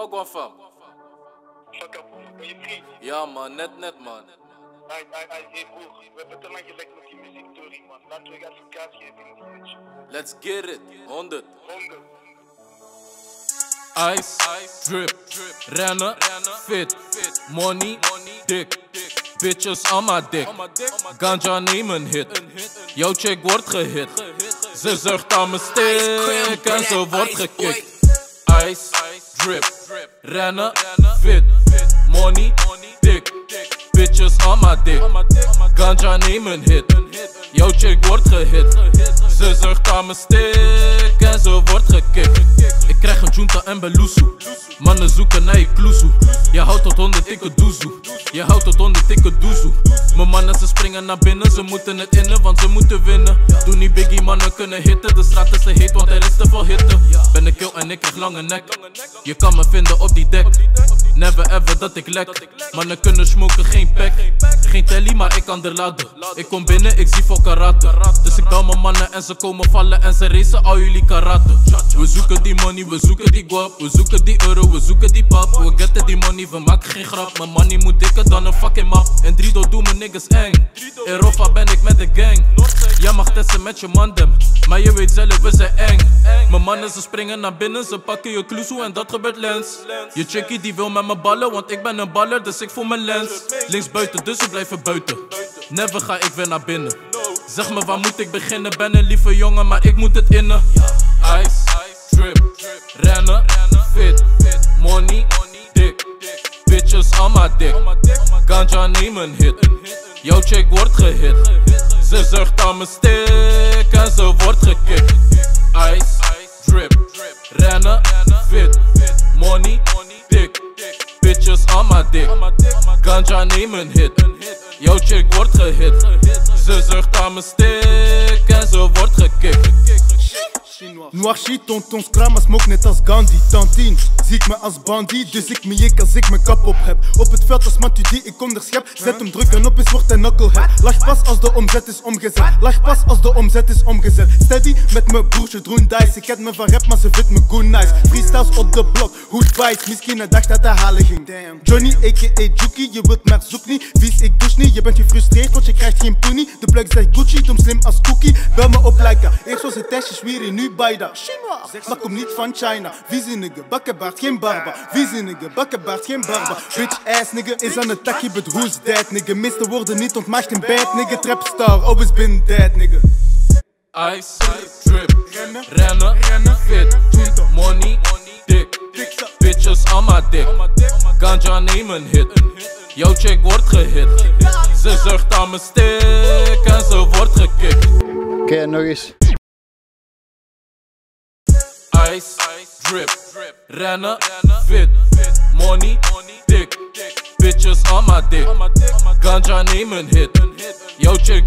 Wagwan fam. Fuck up, ben je free? Ja man, net net man. Ai, ai, ai, hey broer, we hebben te lang gelekt met die muziektory man. Laten we even kaas geven in die bitch. Let's get it. 100. Honger. Ice, drip, rennen, fit, money, dik. Bitches aan mijn dik. Ganja neem een hit. Jouw chick wordt gehit. Ze zucht aan mijn stick en ze wordt gekikt. Ice, drip, rennen, fit, money, dik. Bitches aan mijn dik. Ganja neem een hit. Jouw chick wordt gehit. Ze zucht aan mijn stick en ze wordt gekikt. Ik krijg een junta en belusu. Mannen zoeken naar je kloezoe. Je houdt tot 100 tikke doezoe. Je houdt tot 100 tikke doezoe. Mijn mannen ze springen naar binnen, ze moeten het innen, want ze moeten winnen. Doe niet biggie, mannen kunnen hitten. De straat is te heet, want er is te veel hitte. En ik krijg lange nek. Je kan me vinden op die dek. Never ever dat ik lek. Mannen kunnen smoken, geen pack. Geen telly, maar ik kan er laden. Ik kom binnen, ik zie voor karate. Dus ik bel mijn mannen en ze komen vallen en ze racen al jullie karate. We zoeken die money, we zoeken die guap. We zoeken die euro, we zoeken die pap. We getten die money, we maken geen grap. Mijn money moet dikker dan een fucking map. En Drido doen mijn niggas eng. In Roffa ben ik met de gang. Jij mag testen met je mandem, maar je weet zelf, we zijn eng. Mijn mannen ze springen naar binnen, ze pakken je kloezoe en dat gebeurt lens. Je chickie die wil met me ballen, want ik ben een baller, dus ik voel mijn lens. Links buiten, dus we Never ga ik weer naar binnen. Zeg me waar moet ik beginnen, ben een lieve jongen, maar ik moet het innen. Ice, drip, rennen, fit, money, dik. Bitches aan mijn dik. Ganja neem een hit. Jouw chick wordt gehit. Ze zucht aan mijn stick en ze wordt gekikt. Ice, drip, rennen, fit, money, dik. Bitches aan mijn dik. Ganja neem hit. Jouw chick wordt gehit. Ze zucht aan mijn stick en ze wordt gekikt. Noir shit, tonton scram, smoke net als Gandhi. Tantine, zie ik me als bandie Dus ik me jik als ik mijn kap op heb. Op het veld als Matuidi, ik onderschep Zet hem druk en op is wordt een knucklehead. Lach pas als de omzet is omgezet. Lach pas als de omzet is omgezet. Steady met mijn broertje Droen Dice Ik ken me van rap, maar ze vindt me good nice. Freestyles op de blok, hoed bites Misschien een dag dat de halen ging. Johnny aka Juki, je wilt maar zoek niet. Vies, ik douche niet, je bent gefrustreerd Want je krijgt geen poenie. De plug zegt Gucci, dom slim als cookie. Bel me op Leica, eerst was het testje, schwierig, nu bijda Chinois, maar kom niet van China. Vieze nigga, bakkenbaard, geen barba. Vieze nigga, bakkenbaard, geen barba. Bitch ass nigga, is aan het takje, but who's that nigga Meeste woorden niet ontmacht in bad nigga Trapstar, always been dead nigga Ice, drip, rennen, fit, money, dik. Bitches aan mijn dik. Ganja neem een hit. Jouw chick wordt gehit. Ze zucht aan mijn stick en ze wordt gekikt. Oké, nog eens. Ice, drip, rennen, fit, money, dik. Bitches aan mijn dik. Ganja neem een hit. Jouw chick